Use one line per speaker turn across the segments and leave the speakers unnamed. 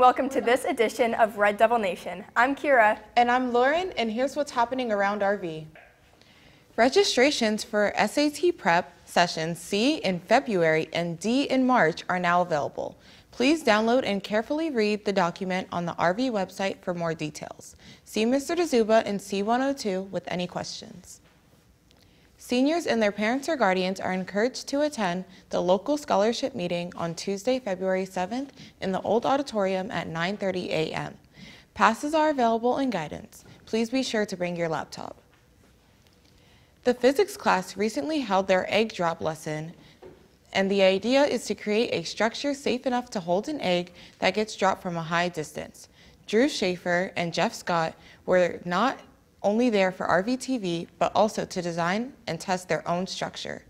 welcome to this edition of Red Devil Nation. I'm Kira.
And I'm Lauren, and here's what's happening around RV. Registrations for SAT prep sessions C in February and D in March are now available. Please download and carefully read the document on the RV website for more details. See Mr. DeZuba in C102 with any questions. Seniors and their parents or guardians are encouraged to attend the local scholarship meeting on Tuesday, February 7th in the old auditorium at 9:30 a.m. Passes are available in guidance. Please be sure to bring your laptop. The physics class recently held their egg drop lesson, and the idea is to create a structure safe enough to hold an egg that gets dropped from a high distance. Drew Schaefer and Jeff Scott were not only there for RVTV, but also to design and test their own structure.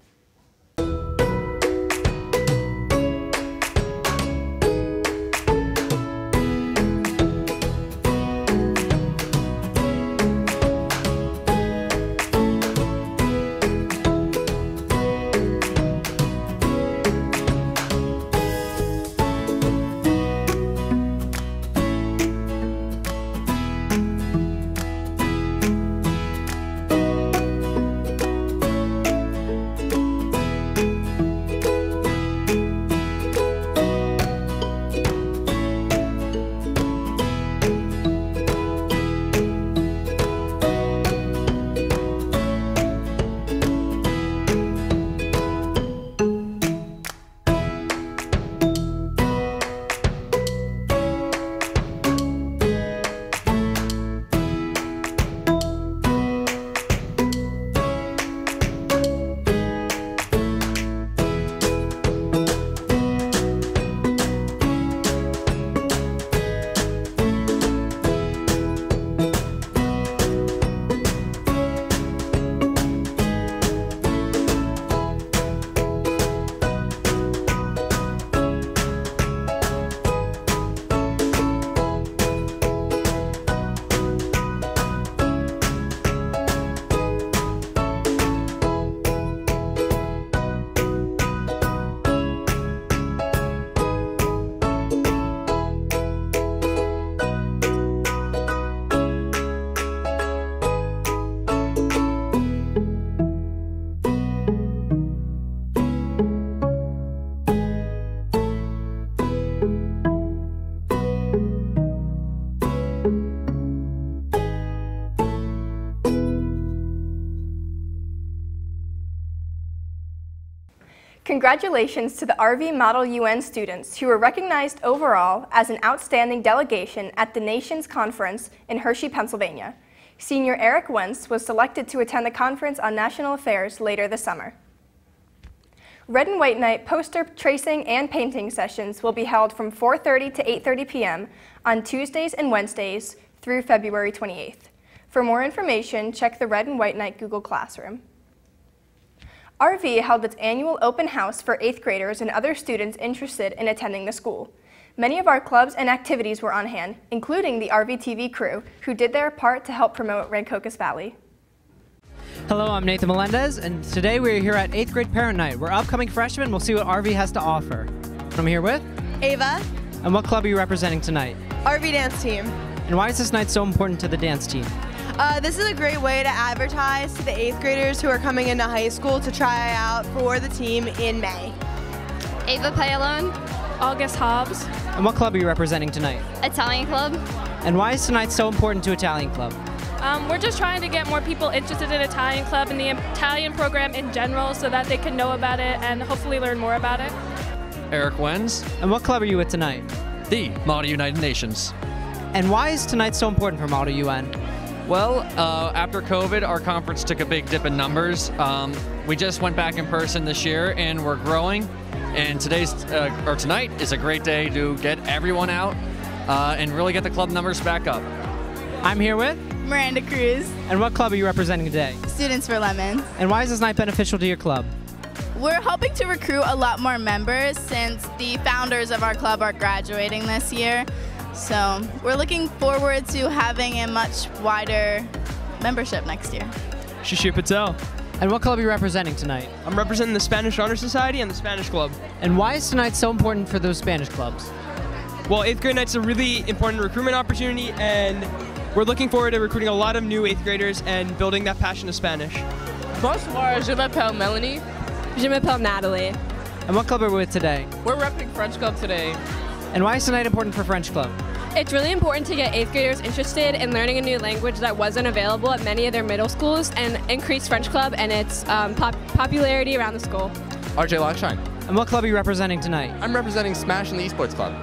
Congratulations to the RV Model UN students who were recognized overall as an outstanding delegation at the Nations Conference in Hershey, Pennsylvania. Senior Eric Wentz was selected to attend the Conference on National Affairs later this summer. Red and White Night poster tracing and painting sessions will be held from 4.30 to 8.30 p.m. on Tuesdays and Wednesdays through February 28th. For more information, check the Red and White Night Google Classroom. RV held its annual open house for 8th graders and other students interested in attending the school. Many of our clubs and activities were on hand, including the RVTV crew, who did their part to help promote Rancocas Valley.
Hello, I'm Nathan Melendez, and today we're here at 8th grade parent night, where upcoming freshmen We'll see what RV has to offer. I'm here with
Ava.
And what club are you representing tonight?
RV dance team.
And why is this night so important to the dance team?
Uh, this is a great way to advertise to the eighth graders who are coming into high school to try out for the team in May.
Ava Paolone.
August Hobbs.
And what club are you representing tonight?
Italian Club.
And why is tonight so important to Italian Club?
Um, we're just trying to get more people interested in Italian Club and the Italian program in general so that they can know about it and hopefully learn more about it.
Eric Wentz.
And what club are you with tonight?
The Model United Nations.
And why is tonight so important for Model UN?
Well, uh, after COVID, our conference took a big dip in numbers. Um, we just went back in person this year, and we're growing. And today's uh, or tonight is a great day to get everyone out uh, and really get the club numbers back up.
I'm here with
Miranda Cruz.
And what club are you representing today?
Students for Lemons.
And why is this night beneficial to your club?
We're hoping to recruit a lot more members since the founders of our club are graduating this year. So we're looking forward to having a much wider membership next year.
Shishir Patel.
And what club are you representing tonight?
I'm representing the Spanish Honor Society and the Spanish Club.
And why is tonight so important for those Spanish clubs?
Well, eighth grade night's a really important recruitment opportunity, and we're looking forward to recruiting a lot of new eighth graders and building that passion of Spanish.
Bonsoir, je m'appelle Melanie.
Je m'appelle Natalie.
And what club are we with today?
We're repping French Club today.
And why is tonight important for French Club?
It's really important to get 8th graders interested in learning a new language that wasn't available at many of their middle schools and increase French Club and its um, pop popularity around the school.
RJ Lockshine.
And what club are you representing tonight?
I'm representing Smash and the Esports Club.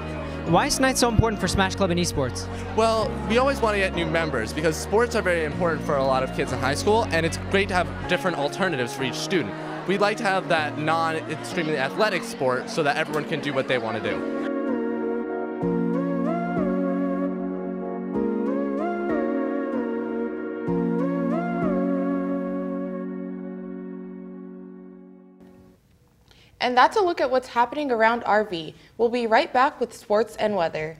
Why is tonight so important for Smash Club and esports?
Well, we always want to get new members because sports are very important for a lot of kids in high school, and it's great to have different alternatives for each student. We'd like to have that non extremely athletic sport so that everyone can do what they want to do.
And that's a look at what's happening around RV. We'll be right back with sports and weather.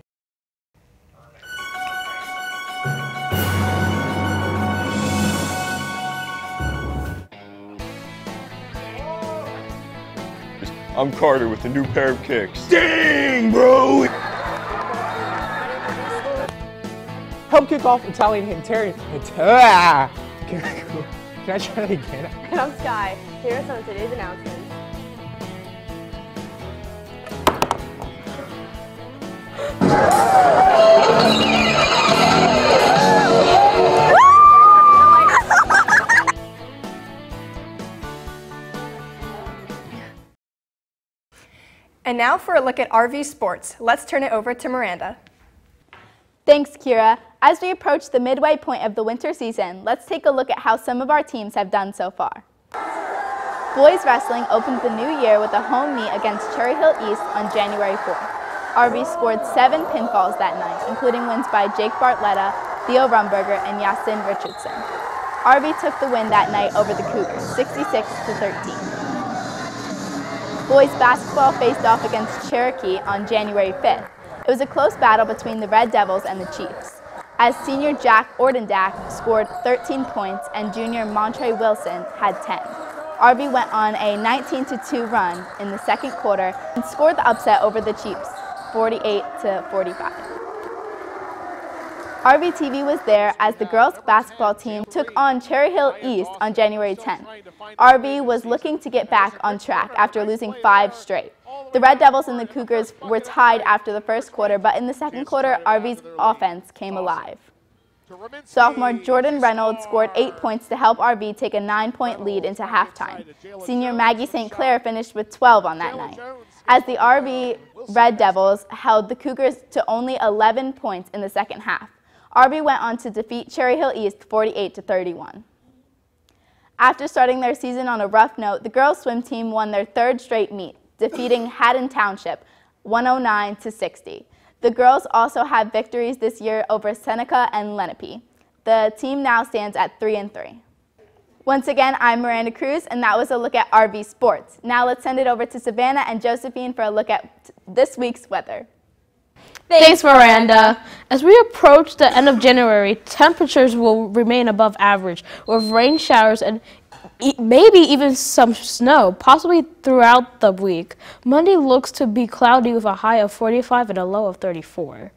I'm Carter with a new pair of kicks. Dang, bro!
Help kick off Italian Hinterian. Can, can I try that again?
And I'm Sky. Here are some of today's announcements.
And now for a look at RV sports. Let's turn it over to Miranda.
Thanks, Kira. As we approach the midway point of the winter season, let's take a look at how some of our teams have done so far. Boys wrestling opened the new year with a home meet against Cherry Hill East on January 4th. RV scored seven pinfalls that night, including wins by Jake Bartletta, Theo Rumberger, and Yasin Richardson. RV took the win that night over the Cougars, 66 to 13. Boys basketball faced off against Cherokee on January 5th. It was a close battle between the Red Devils and the Chiefs, as senior Jack Ordendak scored 13 points and junior Montre Wilson had 10. RV went on a 19-2 run in the second quarter and scored the upset over the Chiefs, 48 to 45. RVTV was there as the girls basketball team took on Cherry Hill East on January 10th. RV was looking to get back on track after losing five straight. The Red Devils and the Cougars were tied after the first quarter, but in the second quarter, RV's offense came alive. Sophomore Jordan Reynolds scored eight points to help RV take a nine-point lead into halftime. Senior Maggie St. Clair finished with 12 on that night. As the RV Red Devils held the Cougars to only 11 points in the second half. RV went on to defeat Cherry Hill East 48 to 31. After starting their season on a rough note, the girls swim team won their third straight meet, defeating Haddon Township 109 to 60. The girls also have victories this year over Seneca and Lenape. The team now stands at 3 and 3. Once again, I'm Miranda Cruz, and that was a look at RV Sports. Now let's send it over to Savannah and Josephine for a look at this week's weather.
Thanks, Miranda. As we approach the end of January, temperatures will remain above average, with rain showers and maybe even some snow, possibly throughout the week. Monday looks to be cloudy with a high of 45 and a low of 34.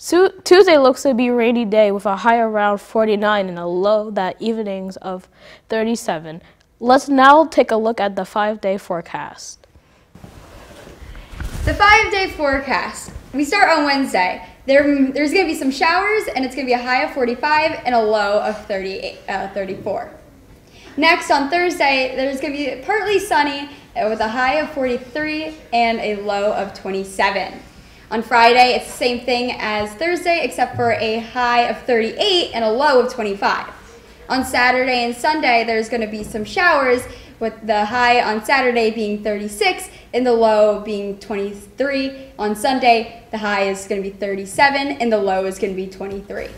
Tuesday looks to be a rainy day with a high around 49 and a low that evenings of 37. Let's now take a look at the five-day forecast.
The five-day forecast. We start on Wednesday. There, there's going to be some showers, and it's going to be a high of 45 and a low of 38, uh, 34. Next, on Thursday, there's going to be partly sunny with a high of 43 and a low of 27. On Friday, it's the same thing as Thursday, except for a high of 38 and a low of 25. On Saturday and Sunday, there's going to be some showers with the high on Saturday being 36 and the low being 23. On Sunday, the high is going to be 37 and the low is going to be 23.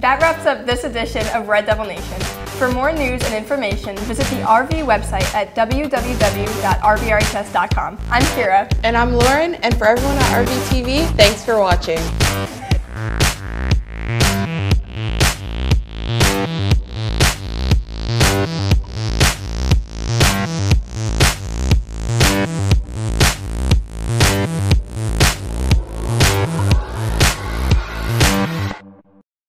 That wraps up this edition of Red Devil Nation. For more news and information, visit the RV website at www.rvrhs.com. I'm Kira.
And I'm Lauren, and for everyone at RV TV, thanks for watching.